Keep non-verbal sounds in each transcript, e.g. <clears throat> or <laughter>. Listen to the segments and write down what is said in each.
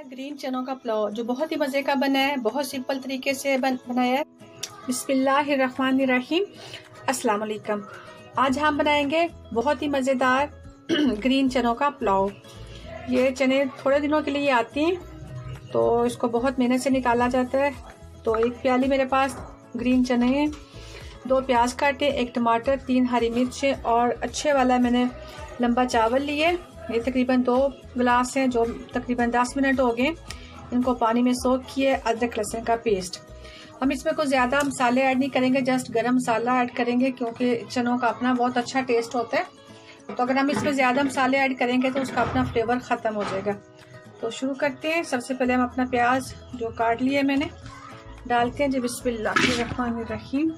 है ग्रीन चनों का पुलाव जो बहुत ही मज़े का बना है बहुत सिंपल तरीके से बन, बनाया है। बिस्मिल्लाहिर्रहमानिर्रहीम। अस्सलाम वालेकुम आज हम बनाएँगे बहुत ही मज़ेदार <clears throat> ग्रीन चनों का पुलाव। ये चने थोड़े दिनों के लिए आती हैं तो इसको बहुत मेहनत से निकाला जाता है। तो एक प्याली मेरे पास ग्रीन चने हैं। दो प्याज काटे एक टमाटर तीन हरी मिर्च और अच्छे वाला मैंने लंबा चावल लिए। ये तकरीबन दो गिलास हैं जो तकरीबन दस मिनट हो गए। इनको पानी में सोख किए अदरक लहसुन का पेस्ट। हम इसमें कुछ ज़्यादा मसाले ऐड नहीं करेंगे, जस्ट गरम मसाला ऐड करेंगे क्योंकि चनों का अपना बहुत अच्छा टेस्ट होता है। तो अगर हम इसमें ज़्यादा मसाले ऐड करेंगे तो उसका अपना फ्लेवर ख़त्म हो जाएगा। तो शुरू करते हैं। सबसे पहले हम अपना प्याज जो काट लिए मैंने, डालते हैं। जी बिस्मिल्लाहिर्रहमानिर्रहीम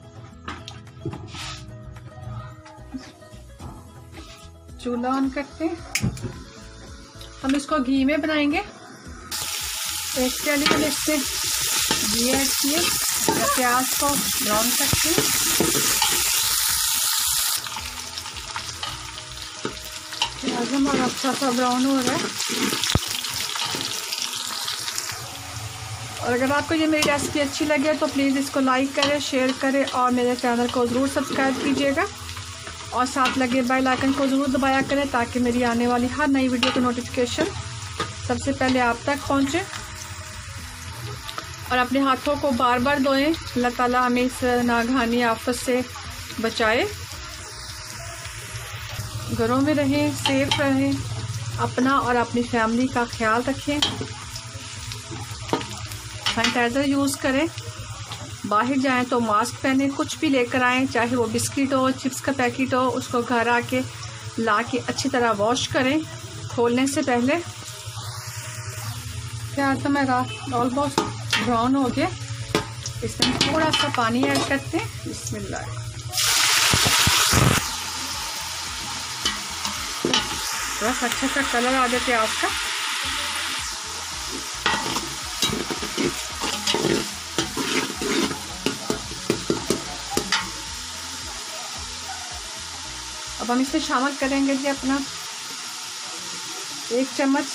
चूल्हा ऑन करते हैं। हम इसको घी में बनाएँगे। एक प्याली में इसमें घी ऐड किए प्याज को ब्राउन करते हैं। प्याज हमारा अच्छा सा ब्राउन हो रहा है। और अगर आपको ये मेरी रेसिपी अच्छी लगे तो प्लीज़ इसको लाइक करें शेयर करें, और मेरे चैनल को ज़रूर सब्सक्राइब कीजिएगा। और साथ लगे बेल आइकन को ज़रूर दबाया करें ताकि मेरी आने वाली हर नई वीडियो की नोटिफिकेशन सबसे पहले आप तक पहुँचे। और अपने हाथों को बार बार धोएँ। अल्लाह ताला हमें इस नागहानी आफत से बचाए। घरों में रहें सेफ़ रहें, अपना और अपनी फैमिली का ख्याल रखें। सैनिटाइज़र यूज़ करें। बाहर जाएँ तो मास्क पहने, कुछ भी लेकर आएँ, चाहे वो बिस्किट हो, चिप्स का पैकेट हो, उसको घर आके ला के अच्छी तरह वॉश करें, खोलने से पहले। प्याज तो मेरा ऑलमोस्ट ब्राउन हो गया। इसमें थोड़ा सा पानी ऐड करते हैं। बिस्मिल्लाह। थोड़ा सा अच्छा सा कलर आ जाए प्याज का अब हम इसमें शामिल करेंगे जी अपना एक चम्मच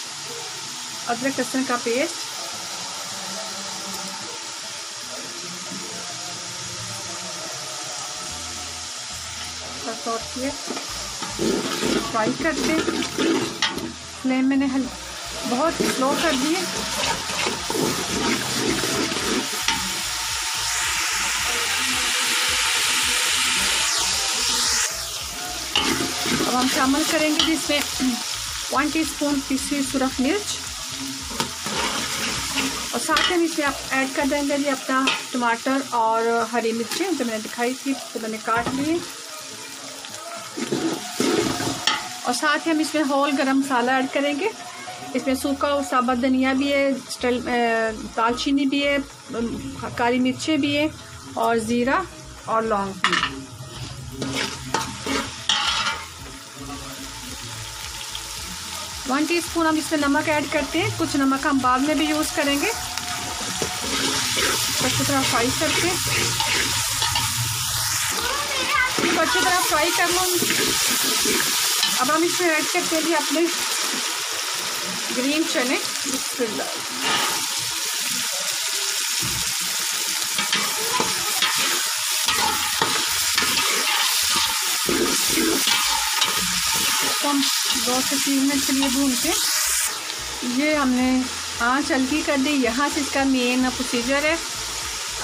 अदरक लहसुन का पेस्ट। फ्राई करते फ्लेम मैंने हल बहुत स्लो कर दिए अब हम शामिल करेंगे जिसमें वन टी स्पून पीसी सुरख मिर्च और साथ में इसमें आप ऐड कर देंगे जी अपना टमाटर और हरी मिर्चें, जो मैंने दिखाई थी तो मैंने काट लिए और साथ ही हम इसमें होल गरम मसाला ऐड करेंगे। इसमें सूखा और साबत धनिया भी है दालचीनी भी है, काली मिर्चें भी है और ज़ीरा और लौंग भी। वन टीस्पून हम इसमें नमक ऐड करते हैं। कुछ नमक हम बाद में भी यूज़ करेंगे। अच्छी तरह फ्राई करके। अच्छी तरह फ्राई कर लो। अब हम इसमें ऐड करते हैं अपने ग्रीन चने। हम दो से तीन मिनट के लिए भून के ये हमने आँच हल्की कर दी। यहाँ से इसका मेन प्रोसीजर है।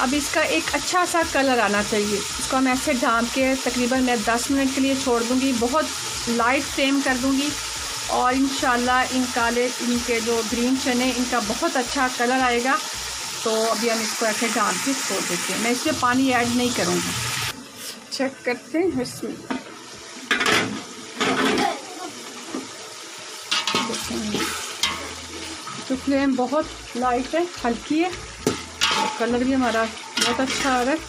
अब इसका एक अच्छा सा कलर आना चाहिए। इसको हम ऐसे ढाँप के तकरीबन मैं दस मिनट के लिए छोड़ दूँगी। बहुत लाइट फ्लेम कर दूँगी। और इन इन काले, इनके जो ग्रीन चने इनका बहुत अच्छा कलर आएगा। तो अभी हम इसको ऐसे ढाँप के छोड़ देते हैं। मैं इसमें पानी ऐड नहीं करूँगी। चेक करते हैं इसमें। तो फ्लेम बहुत लाइट है हल्की है। और कलर भी हमारा बहुत अच्छा आ रहा है।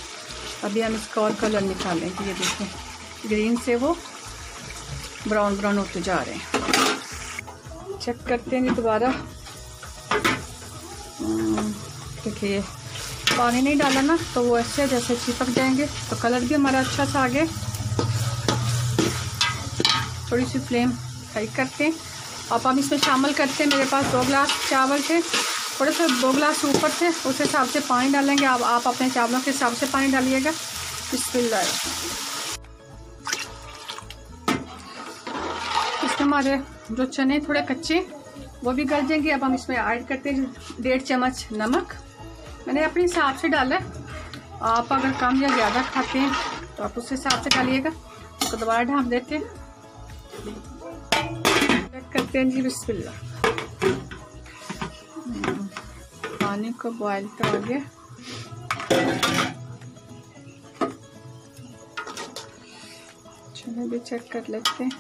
अभी हम इसका और कलर निकालेंगे ये देखें। ग्रीन से वो ब्राउन ब्राउन होते जा रहे हैं। चेक करते हैं दोबारा। हम्म, देखिए पानी नहीं डाला ना तो वो ऐसे जैसे चिपक जाएँगे। तो कलर भी हमारा अच्छा सा आ गया। थोड़ी सी फ्लेम हाई करते हैं। अब हम इसमें शामिल करते हैं। मेरे पास दो गिलास चावल थे, थोड़े से दो गिलास ऊपर थे, उस हिसाब से पानी डालेंगे। अब आप अपने चावलों के हिसाब से पानी डालिएगा। बिस्मिल्लाह। इसमें हमारे जो चने थोड़े कच्चे, वो भी गल जाएँगे। अब हम इसमें ऐड करते हैं डेढ़ चम्मच नमक। मैंने अपने हिसाब से डाला। आप अगर कम या ज़्यादा खाते हैं तो आप उस हिसाब से डालिएगा। तो दोबारा ढाँप देते हैं। करते हैं जी, बिस्मिल्लाह। पानी को बॉयल कर आगे चलो भी चेक कर लेते हैं।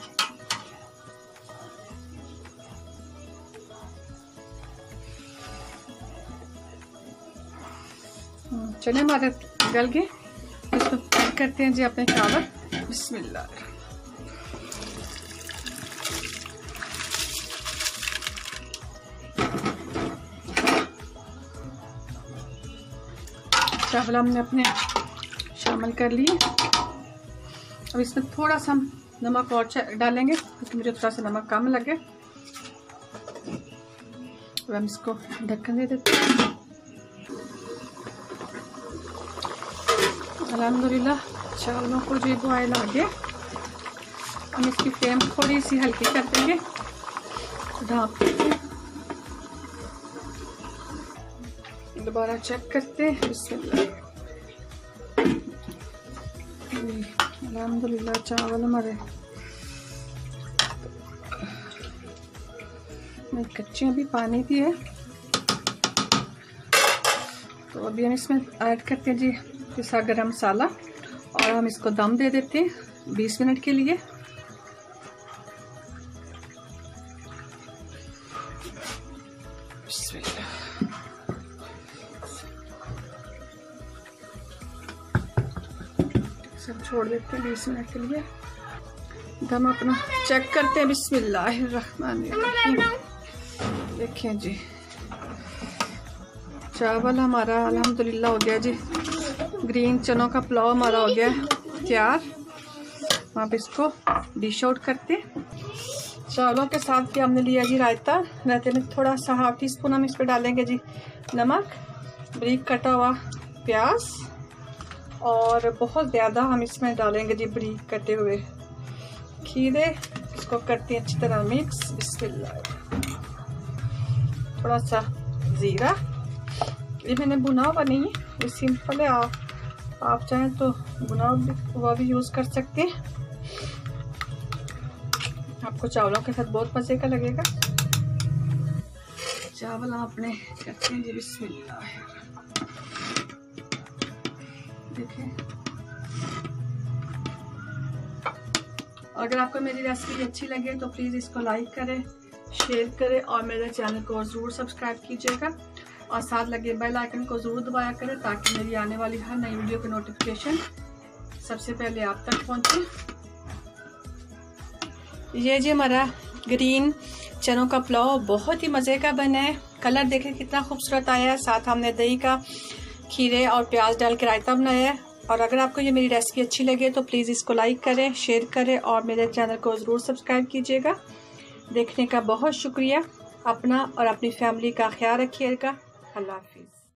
चले हमारे गल गए। इसको पैक करते हैं जी अपने चावल। बिस्मिल्लाह। चावल हमने अपने शामिल कर लिए। अब इसमें थोड़ा सा नमक और डालेंगे, क्योंकि मुझे थोड़ा सा नमक कम लगे। अब हम इसको ढक्कन दे देते हैं। अलहमदिल्ला चावलों को जो बॉयल आ गया हम इसकी फ्लेम थोड़ी सी हल्की कर देंगे। ढाँप दोबारा चेक करते हैं। अलहमदिल्ला चावल हमारे। कच्चे अभी पानी भी है। तो अभी हम इसमें ऐड करते हैं जी पिसा गरम मसाला और हम इसको दम दे देते हैं 20 मिनट के लिए। छोड़ देते हैं 20 मिनट के लिए। दम अपना चेक करते हैं बिस्मिल्लाह देखें जी। चावल हमारा, अल्हम्दुलिल्लाह हो गया जी। ग्रीन चनों का पुलाव हमारा हो गया। तैयार। आप इसको डिश आउट करते चावलों के साथ भी हमने लिया जी रायता। रायते में थोड़ा सा हाफ़ टी स्पून हम इस पर डालेंगे जी नमक, ब्रीक कटा हुआ प्याज। और बहुत ज़्यादा हम इसमें डालेंगे जी ब्रीक कटे हुए। खीरे, इसको करते हैं अच्छी तरह मिक्स बिस्मिल्लाह थोड़ा सा ज़ीरा। ये मैंने बुना हुआ नहीं है, ये सिंपल है। आप आप चाहें तो बुना हुआ भी यूज़ कर सकते हैं। आपको चावलों के साथ बहुत मज़े का लगेगा। चावल आपने करते हैं जी बिस्मिल्लाह। देखें। अगर आपको मेरी रेसिपी अच्छी लगे तो प्लीज़ इसको लाइक करें शेयर करें और मेरे चैनल को ज़रूर सब्सक्राइब कीजिएगा। और साथ लगे बेल आइकन को ज़रूर दबाया करें ताकि मेरी आने वाली हर नई वीडियो की नोटिफिकेशन सबसे पहले आप तक पहुँचे। ये जी हमारा ग्रीन चनों का पुलाव, बहुत ही मज़े का बना है। कलर देखें कितना खूबसूरत आया है, साथ हमने दही का खीरे और प्याज डाल के रायता बनाया और अगर आपको ये मेरी रेसिपी अच्छी लगे तो प्लीज़ इसको लाइक करें, शेयर करें और मेरे चैनल को ज़रूर सब्सक्राइब कीजिएगा। देखने का बहुत शुक्रिया। अपना और अपनी फैमिली का ख्याल रखिएगा। अल्लाह हाफिज़।